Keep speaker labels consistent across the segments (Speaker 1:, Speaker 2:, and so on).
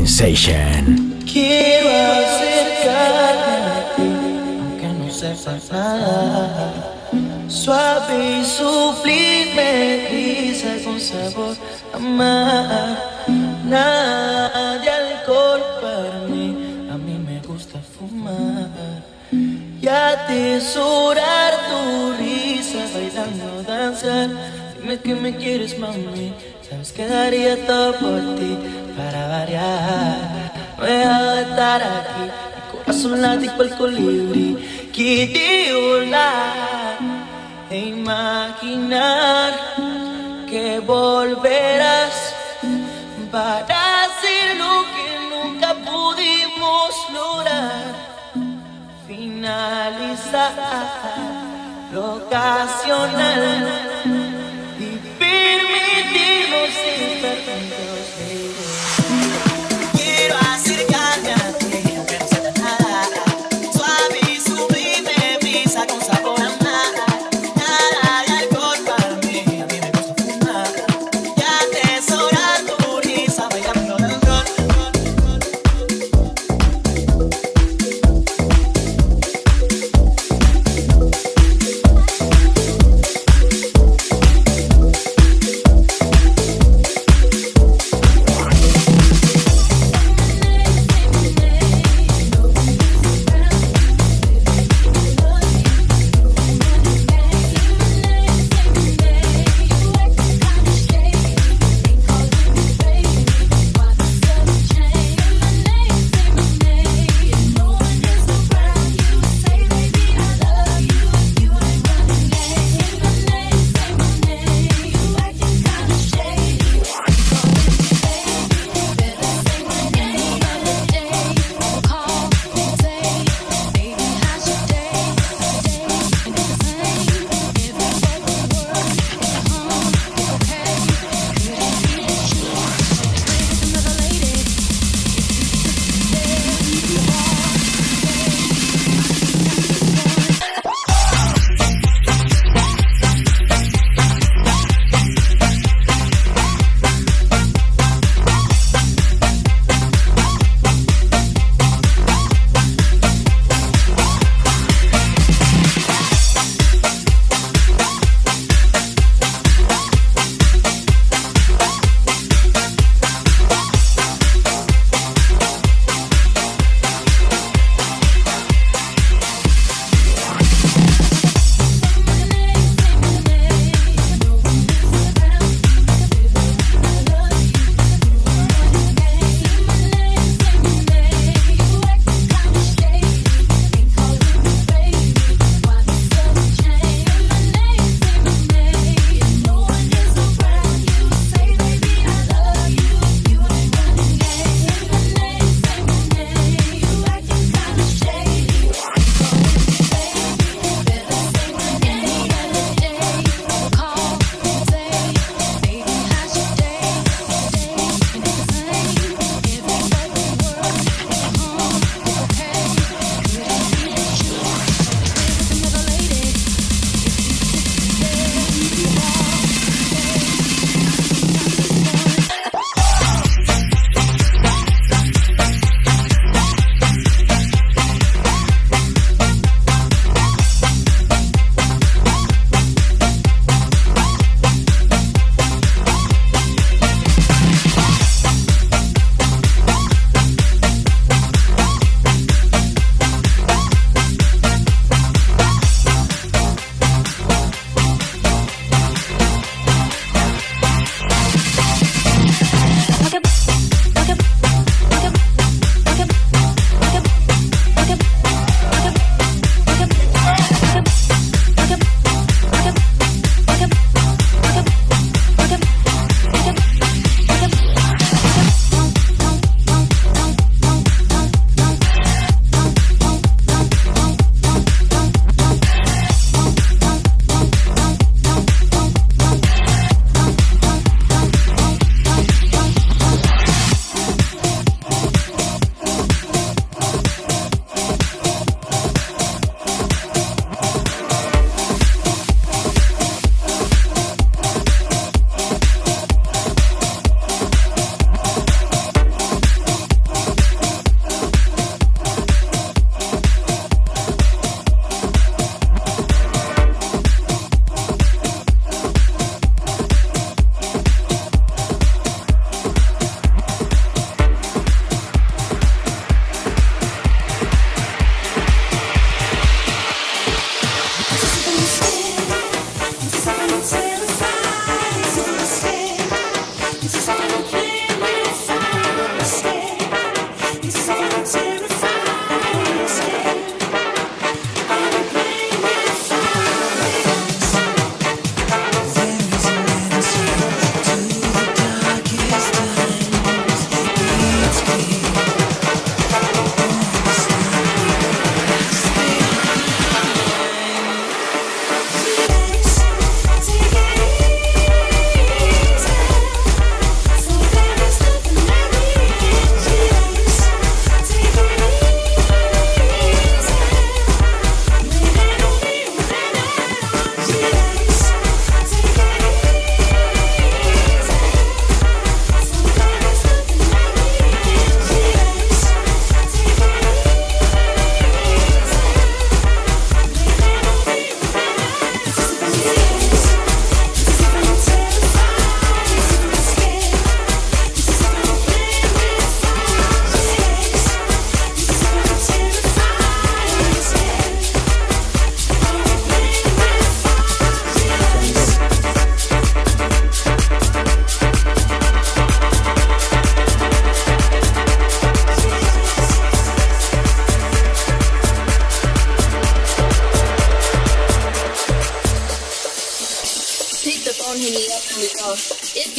Speaker 1: Sensation.
Speaker 2: Quiero acercarme a ti, aunque no sepas nada. Suave y sublime, brisa con sabor amar. Nada de para mí, a mí me gusta fumar. Y atesorar tu risa, bailando, danzar. Dime que me quieres, mami. Sabes que daría todo por ti para variar. No he dejado de estar aquí, mi corazón late cual colibrí. Quiere volar e imaginar que volverás para hacer lo que nunca pudimos lograr. Finalizar lo ocasional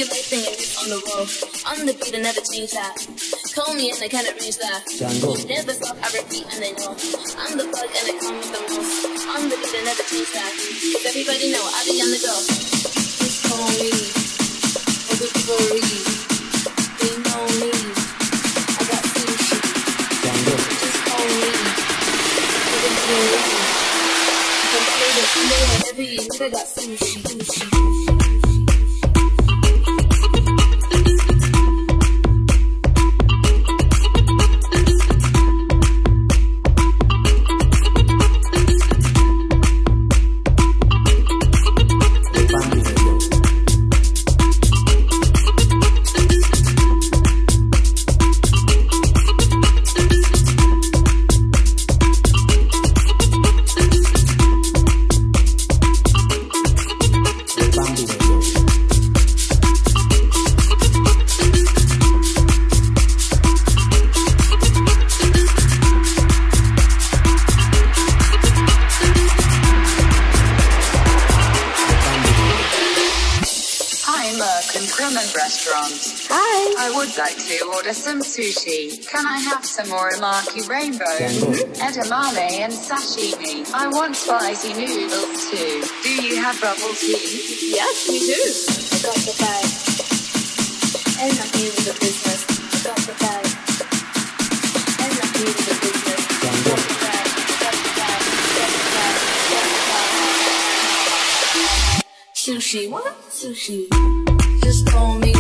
Speaker 1: If you're late, on the road. On the beat, I never change that. Call me and I can't arrange that.
Speaker 3: Django.
Speaker 1: Never stop, I repeat and they know. I'm the plug and I come with the most. On the beat, I never change that. Cause everybody know I be on the go. Just call me. For the delivery. They know me. I got sushi.
Speaker 3: Django.
Speaker 1: Just call me. For the delivery. From Monday to Sunday, whenever you need, I got sushi. sushi.
Speaker 4: Order some sushi. Can I have some more uramaki
Speaker 3: rainbow,
Speaker 4: edamame, and sashimi? I want spicy noodles too. Do you have bubble tea?
Speaker 1: Yes, we do. I got the bag. And I'm here with the business. I got the bag. And I'm here with the business.
Speaker 3: Django.
Speaker 1: Got the bag. Got the bag. Got the bag. Got the bag. Sushi. What? Sushi. Just call me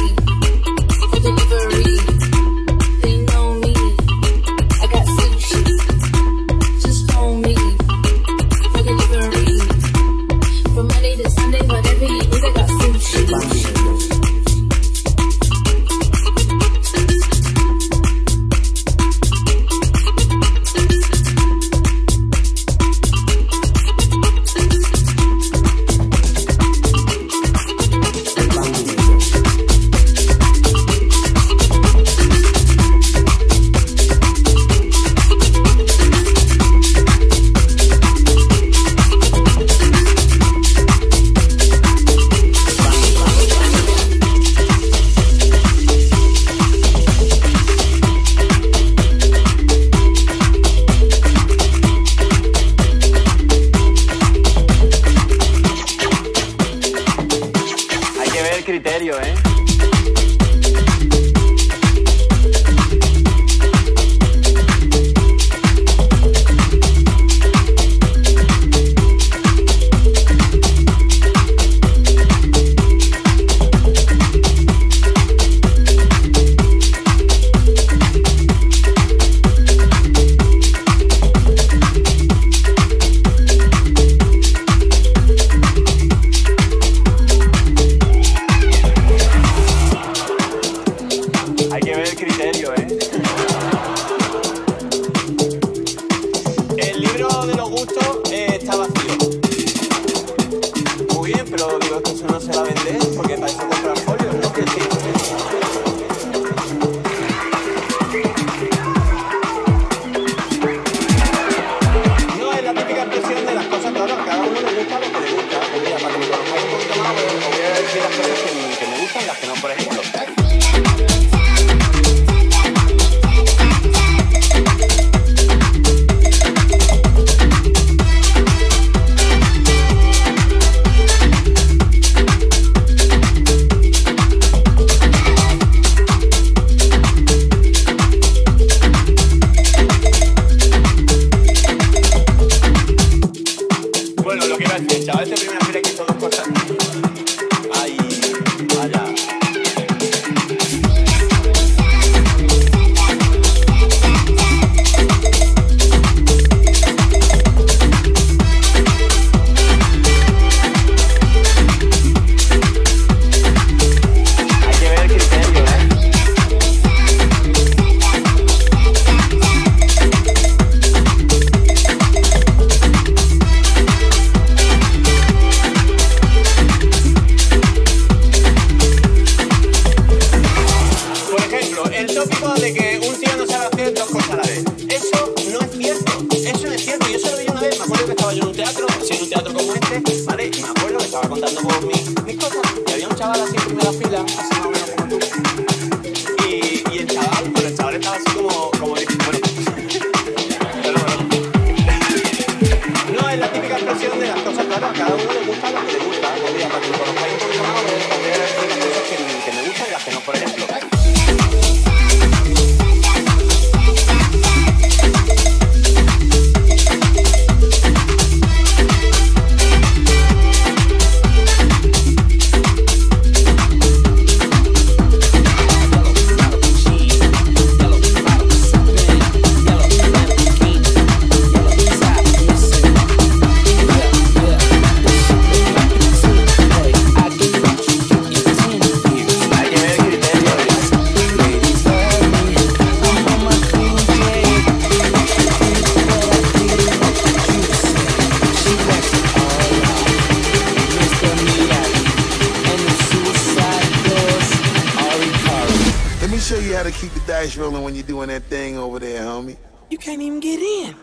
Speaker 5: thing over there, homie.
Speaker 2: You can't even get in.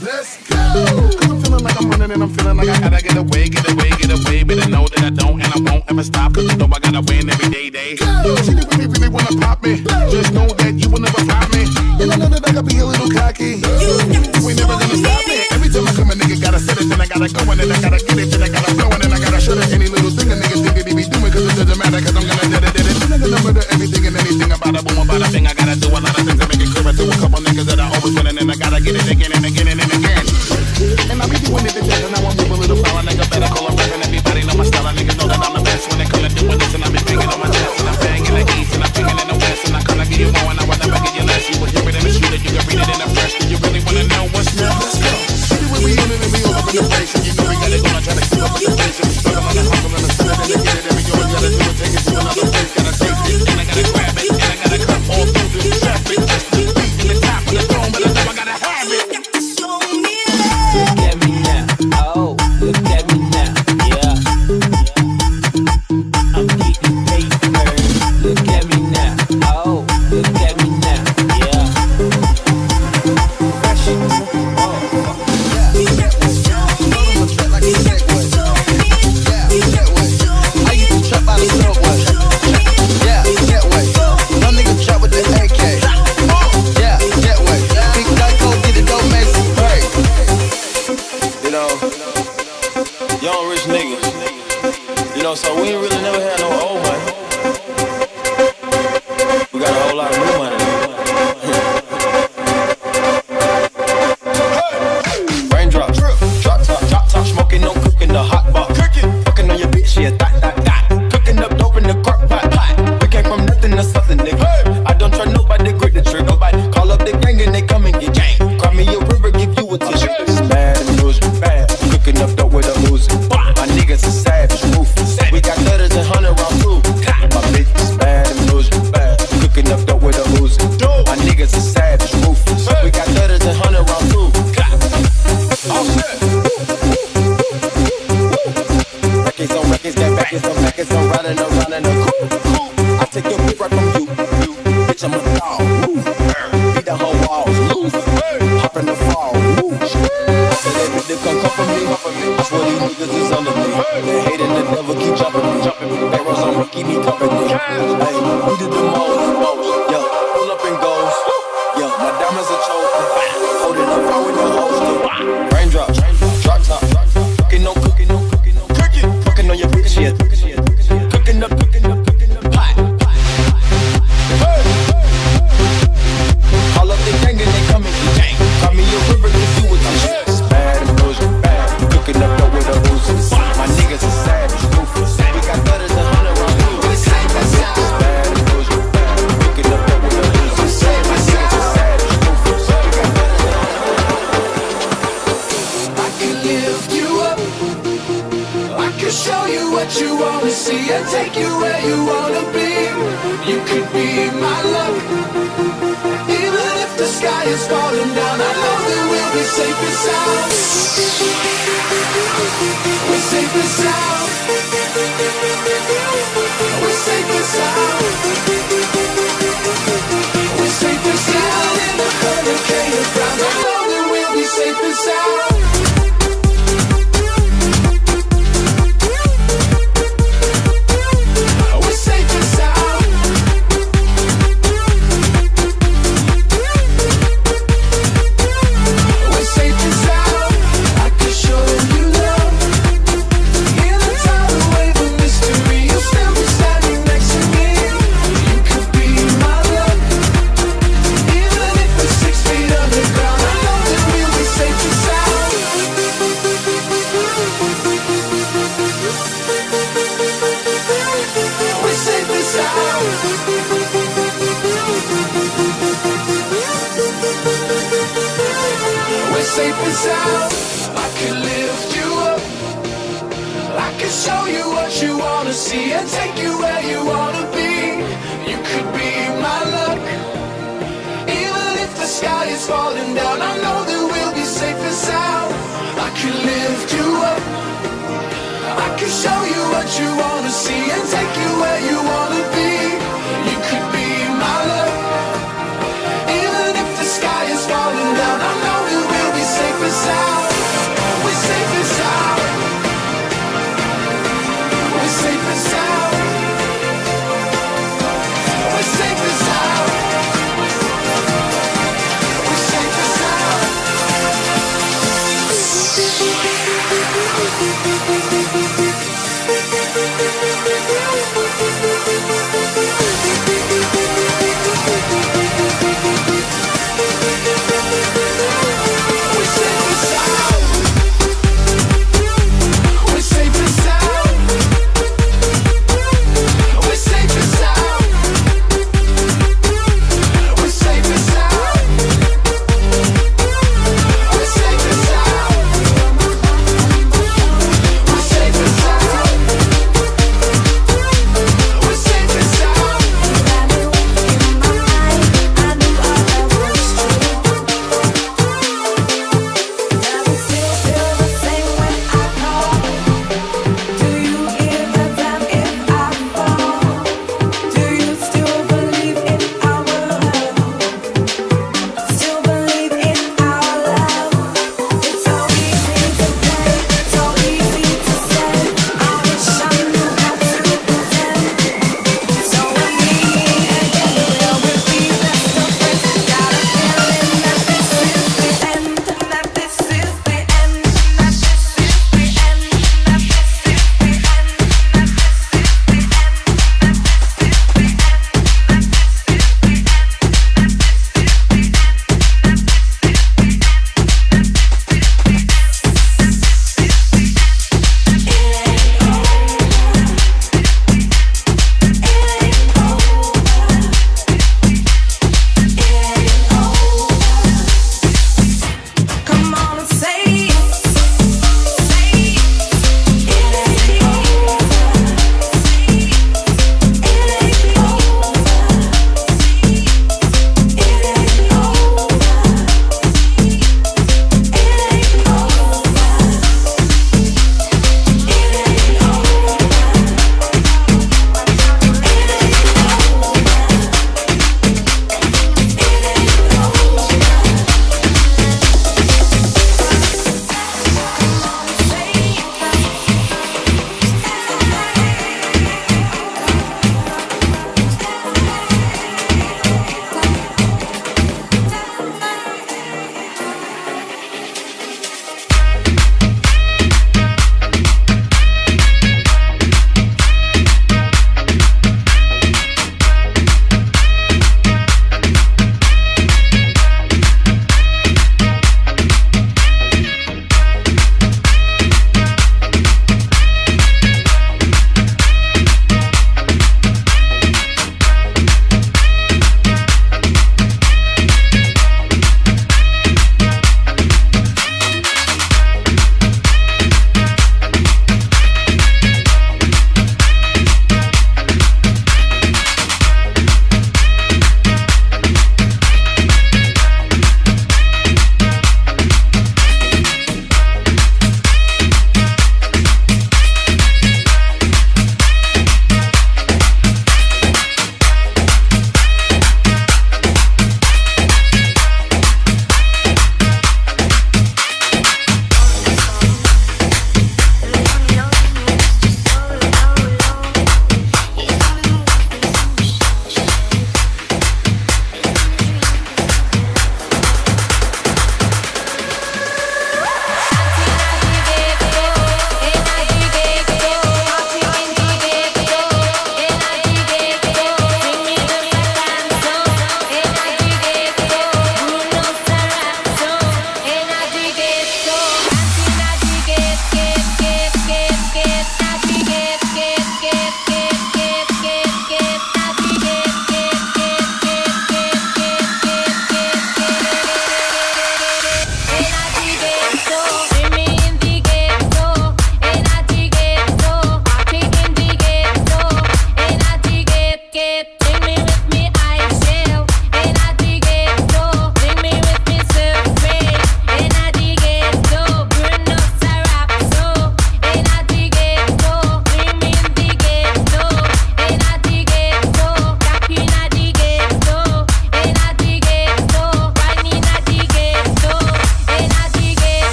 Speaker 5: Let's go! Feeling like I'm running and I'm feeling like I gotta get away, get away, get away. But I know that I don't and I won't ever stop. Cause you know I gotta win every day, day. She didn't really, really wanna pop me. Just know that you will never flop me. And I know that I could be a little cocky. You ain't never gonna stop me. Every time I come, a nigga gotta set it, then I gotta go, and then I gotta get it, then I gotta flow, and then I gotta shut it. Any little thing a nigga think that he be doing, cause it doesn't matter, cause I'm gonna do it, do it. I'm gonna murder everything and anything about a boom, about a thing. I gotta do a lot of things to make it clear to a couple niggas that I always win, and I gotta get it again and again and again. And I doing it to death, and I want people little fella nigga better call a record. Everybody know my style, and niggas know that I'm the best when it come to and I be banging on my chest, and I'm banging the and I'm banging in the and I come to get you more, and I you hear it in the street, and you can read it in the press. Do you really wanna know what's next? We and all the place, and you know going, try to keep up with the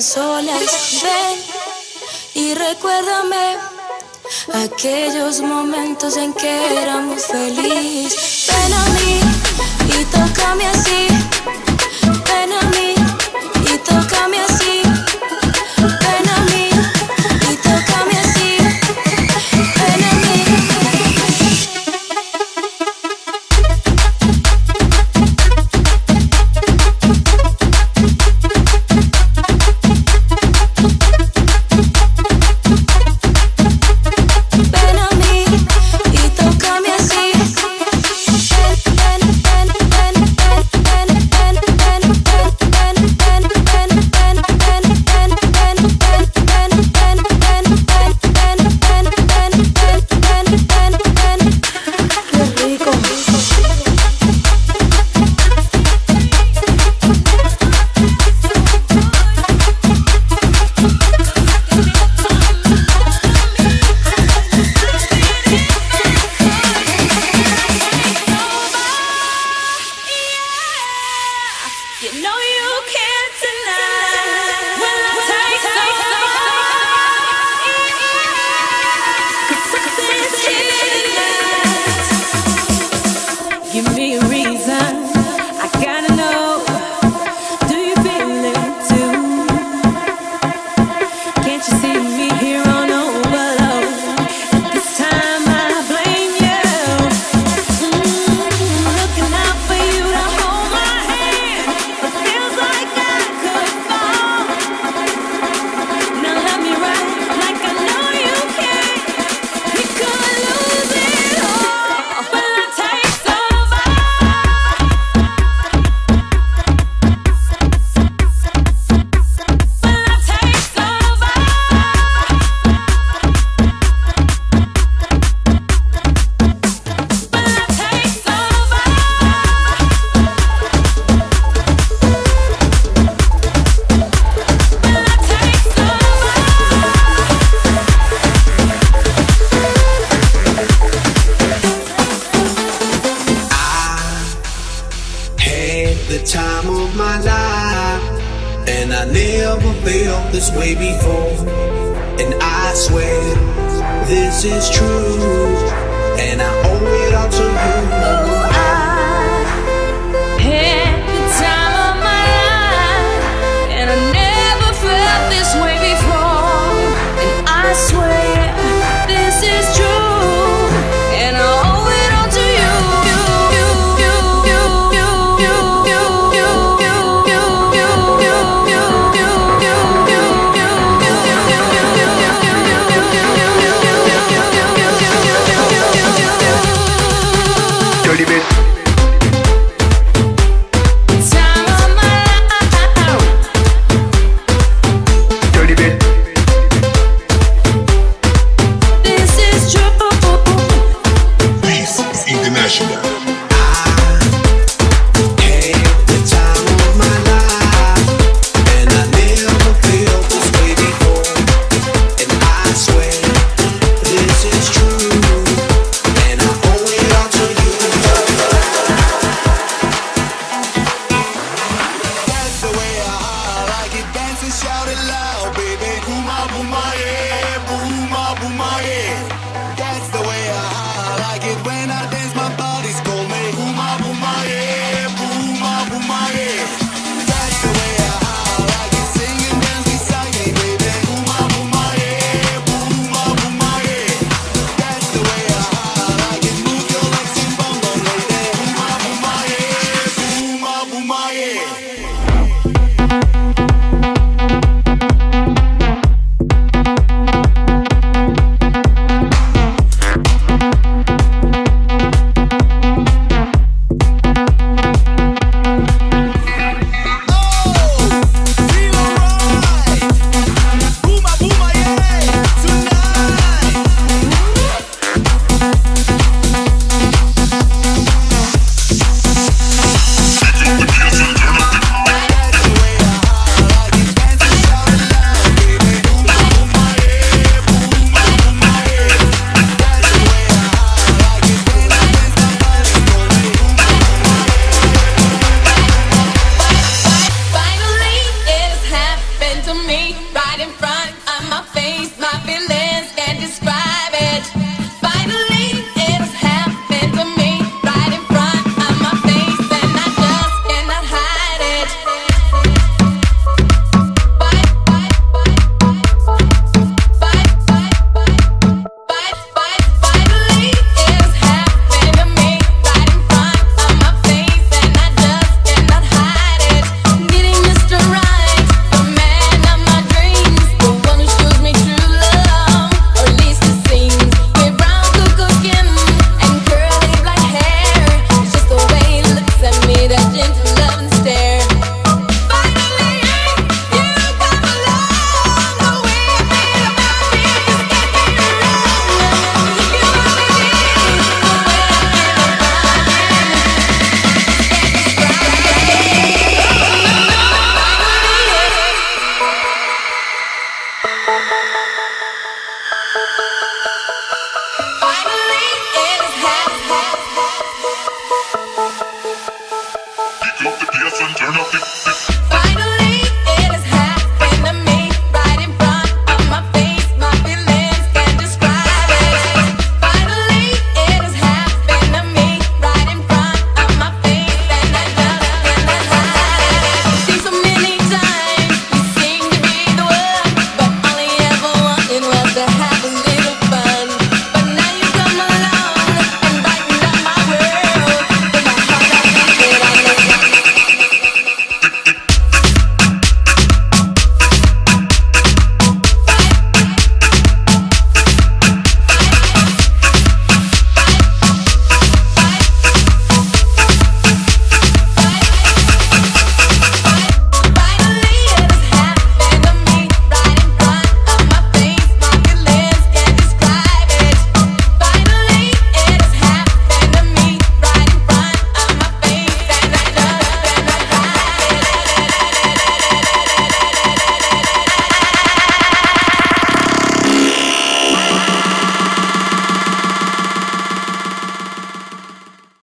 Speaker 6: las y recuérdame aquellos momentos en que éramos felices.
Speaker 7: felt this way before. And I swear, this is true. And I owe it all to you.